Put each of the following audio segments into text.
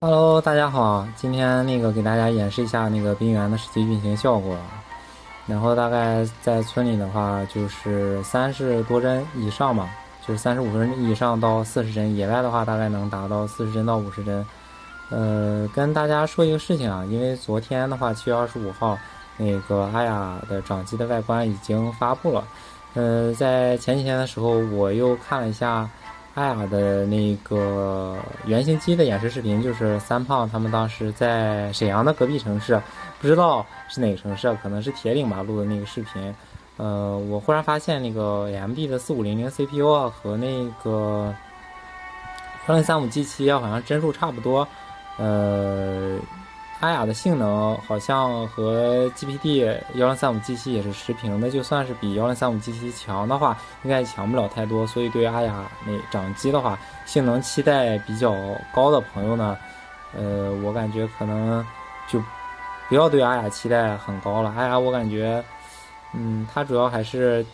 Hello，大家好，今天那个给大家演示一下那个冰原的实际运行效果。然后大概在村里的话，就是三十多帧以上嘛，就是三十五帧以上到四十帧。野外的话，大概能达到四十帧到五十帧。呃，跟大家说一个事情啊，因为昨天的话，七月二十五号，那个阿雅的掌机的外观已经发布了。呃，在前几天的时候，我又看了一下。阿雅的那个原型机的演示视频，就是三胖他们当时在沈阳的隔壁城市，不知道是哪个城市，可能是铁岭吧录的那个视频。呃，我忽然发现那个 AMD 的四五零零 CPU 啊和那个幺零三五 G 七好像帧数差不多，呃。阿雅的性能好像和 GPD 幺零三五 G 七也是持平的，就算是比幺零三五 G 七强的话，应该也强不了太多。所以对于阿雅那掌机的话，性能期待比较高的朋友呢，呃，我感觉可能就不要对阿雅期待很高了。阿雅我感觉，嗯，它主要还是，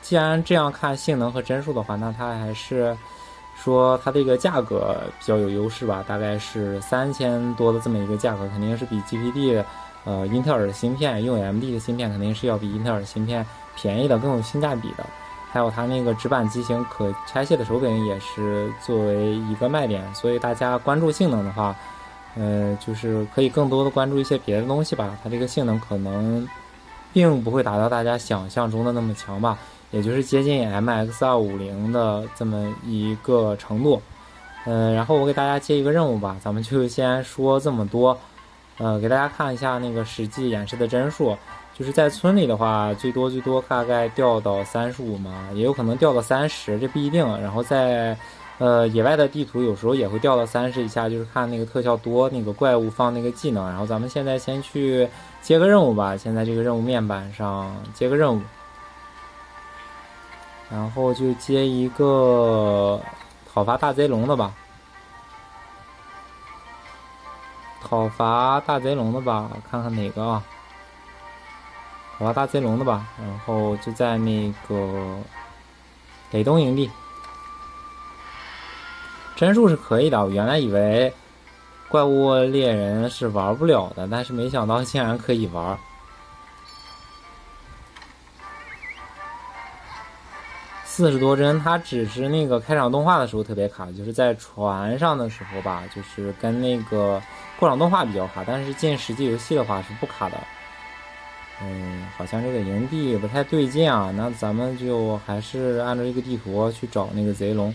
既然这样看性能和帧数的话，那它还是。说它这个价格比较有优势吧，大概是三千多的这么一个价格，肯定是比 GPD，呃，英特尔的芯片用 MD 的芯片肯定是要比英特尔芯片便宜的，更有性价比的。还有它那个直板机型可拆卸的手柄也是作为一个卖点，所以大家关注性能的话，呃，就是可以更多的关注一些别的东西吧。它这个性能可能并不会达到大家想象中的那么强吧。也就是接近 MX 二五零的这么一个程度，嗯，然后我给大家接一个任务吧，咱们就先说这么多，呃，给大家看一下那个实际演示的帧数，就是在村里的话，最多最多大概掉到三十五嘛，也有可能掉到三十，这不一定。然后在呃野外的地图，有时候也会掉到三十以下，就是看那个特效多，那个怪物放那个技能。然后咱们现在先去接个任务吧，先在这个任务面板上接个任务。然后就接一个讨伐大贼龙的吧，讨伐大贼龙的吧，看看哪个啊？讨伐大贼龙的吧。然后就在那个北东营地，帧数是可以的。我原来以为怪物猎人是玩不了的，但是没想到竟然可以玩。四十多帧，它只是那个开场动画的时候特别卡，就是在船上的时候吧，就是跟那个过场动画比较卡，但是进实际游戏的话是不卡的。嗯，好像这个营地不太对劲啊，那咱们就还是按照这个地图去找那个贼龙。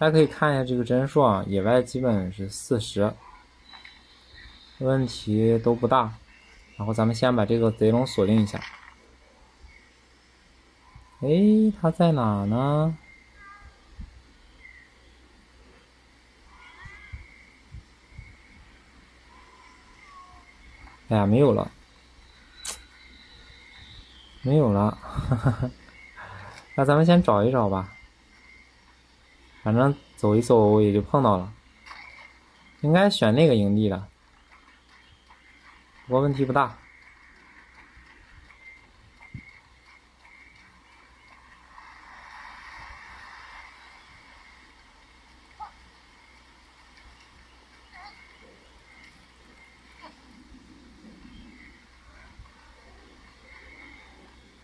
大家可以看一下这个帧数啊，野外基本是四十，问题都不大。然后咱们先把这个贼龙锁定一下。哎，他在哪呢？哎呀，没有了，没有了。那咱们先找一找吧。反正走一走也就碰到了，应该选那个营地的，不过问题不大。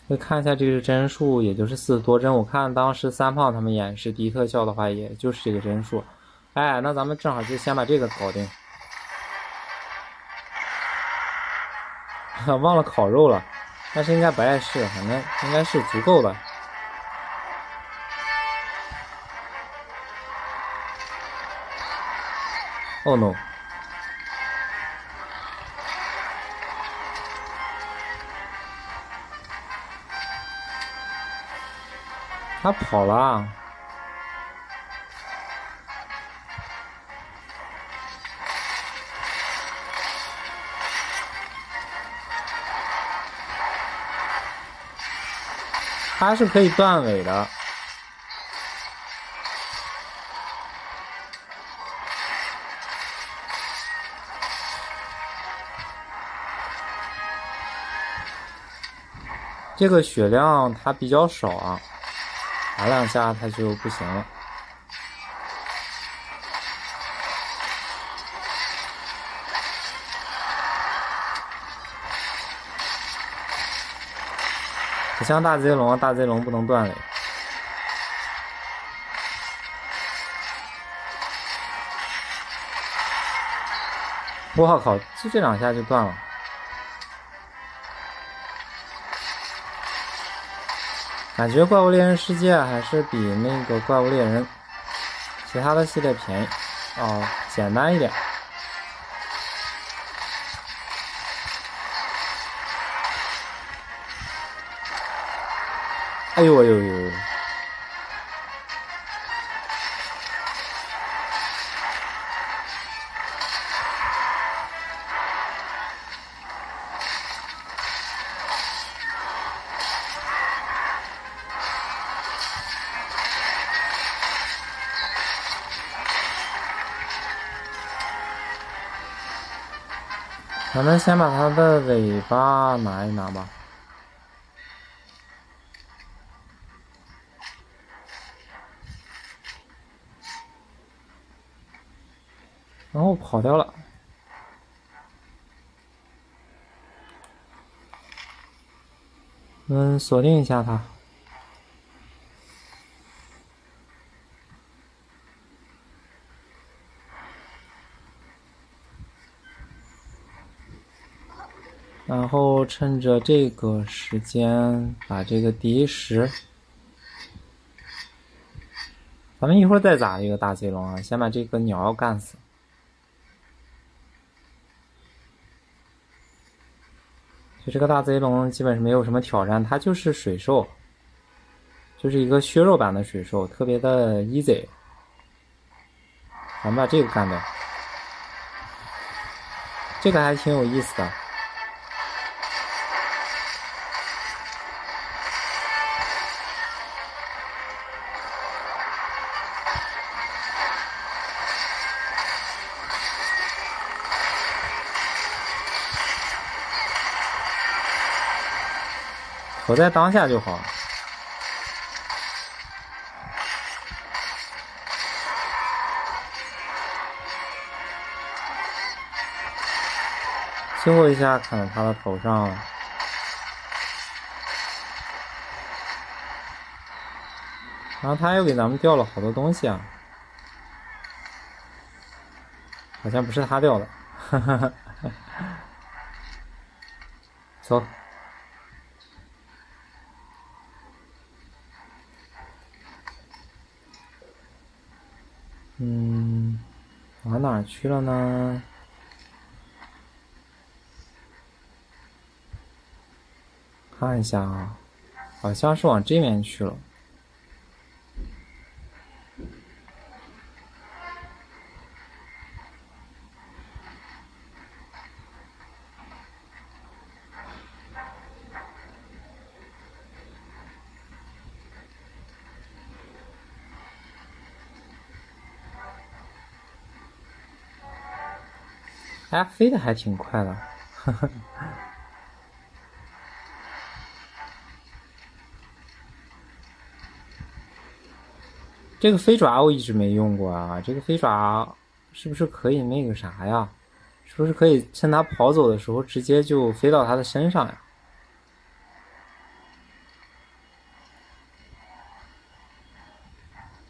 再看一下这个帧数，也就是四十多帧。我看当时三胖他们演示第一特效的话，也就是这个帧数。哎，那咱们正好就先把这个搞定。忘了烤肉了，但是应该不碍事，反正应该是足够的。Oh no！他跑了，他是可以断尾的。这个血量它比较少啊，打两下它就不行了。不像大贼龙，大贼龙不能断尾。我靠，就这两下就断了。感觉怪物猎人世界还是比那个怪物猎人其他的系列便宜，哦，简单一点。哎呦哎呦呦！咱们先把它的尾巴拿一拿吧，然后跑掉了。嗯，锁定一下它。然后趁着这个时间把这个敌石，咱们一会儿再打一个大贼龙啊！先把这个鸟要干死。就这个大贼龙基本是没有什么挑战，它就是水兽，就是一个削弱版的水兽，特别的 easy。咱们把这个干掉，这个还挺有意思的。活在当下就好。最后一下砍到他的头上，然后他又给咱们掉了好多东西啊，好像不是他掉的，哈哈哈。走。嗯，往哪去了呢？看一下啊，好像是往这边去了。哎，飞的还挺快的，呵呵。这个飞爪我一直没用过啊，这个飞爪是不是可以那个啥呀？是不是可以趁它跑走的时候直接就飞到它的身上呀？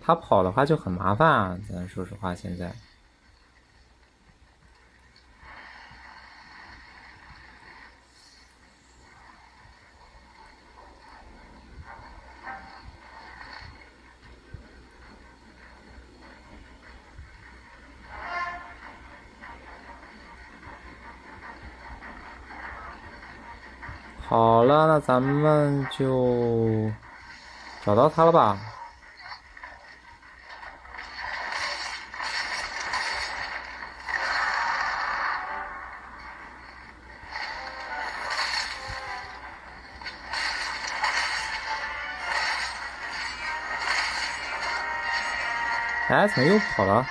它跑的话就很麻烦啊，咱说实话现在。好了，那咱们就找到他了吧？哎，怎么又跑了？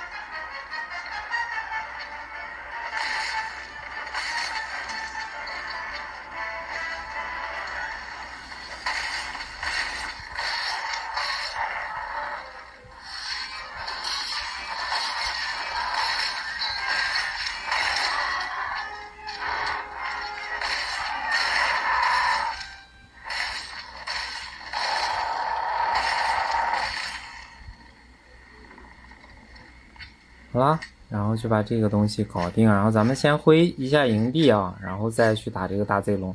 好啦，然后就把这个东西搞定，然后咱们先挥一下营地啊，然后再去打这个大贼龙。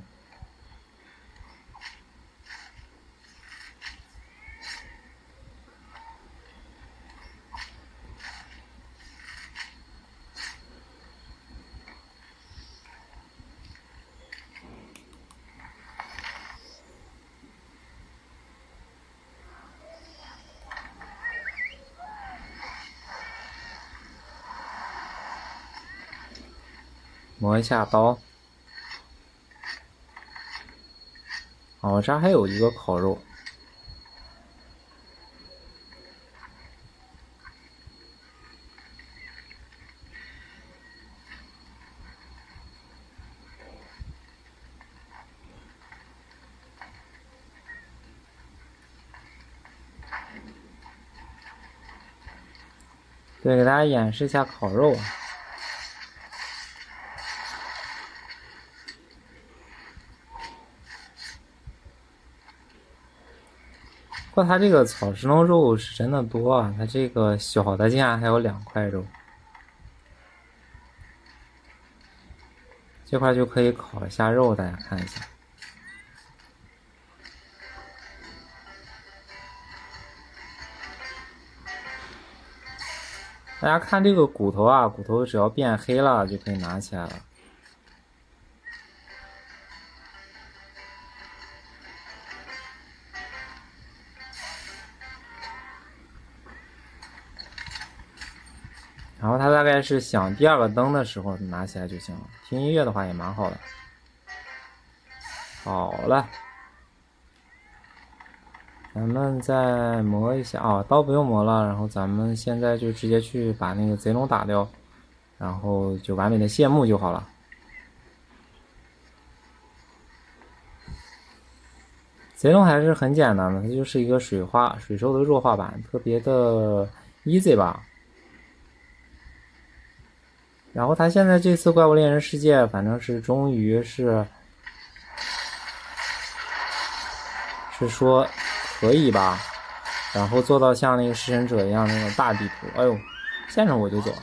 磨下刀，哦，这还有一个烤肉。对，给大家演示一下烤肉。啊过它这个草食龙肉是真的多啊，它这个小的竟然还有两块肉，这块就可以烤一下肉，大家看一下。大家看这个骨头啊，骨头只要变黑了就可以拿起来了。然后它大概是响第二个灯的时候拿起来就行了。听音乐的话也蛮好的。好了，咱们再磨一下啊，刀不用磨了。然后咱们现在就直接去把那个贼龙打掉，然后就完美的谢幕就好了。贼龙还是很简单的，它就是一个水花水兽的弱化版，特别的 easy 吧。然后他现在这次怪物猎人世界，反正是终于是是说可以吧，然后做到像那个食神者一样那种大地图。哎呦，见着我就走。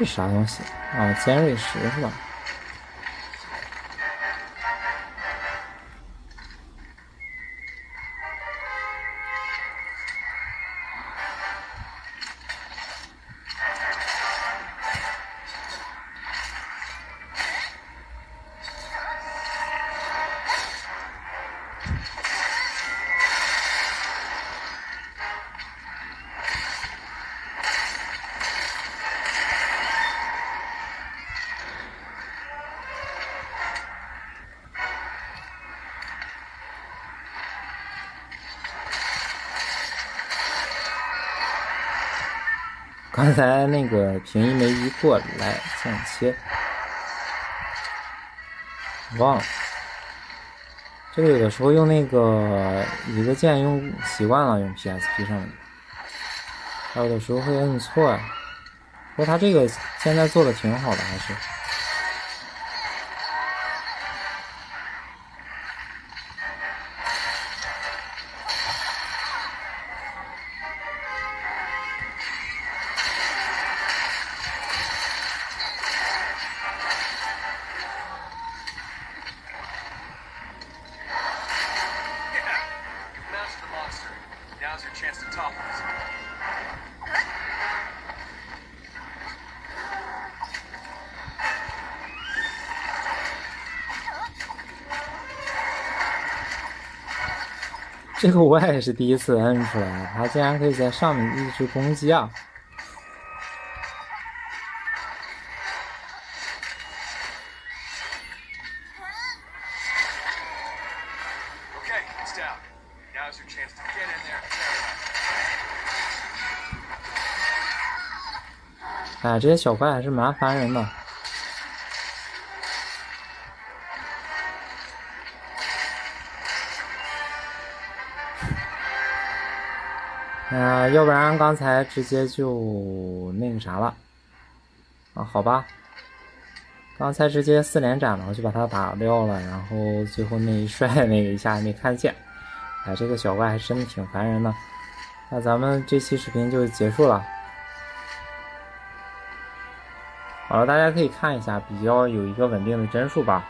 这啥东西啊？尖锐石是吧？刚才那个平移没移过来，向切，忘了。这个有的时候用那个一个键用习惯了，用 PSP 上面，有的时候会摁错啊。不过它这个现在做的挺好的，还是。这个我也是第一次摁出来，它竟然可以在上面一直攻击啊！哎，这些小怪还是蛮烦人的。啊，要不然刚才直接就那个啥了。啊，好吧。刚才直接四连斩了，我就把他打掉了，然后最后那一帅那个一下没看见。哎，这个小怪还真的挺烦人的。那咱们这期视频就结束了。好了，大家可以看一下，比较有一个稳定的帧数吧。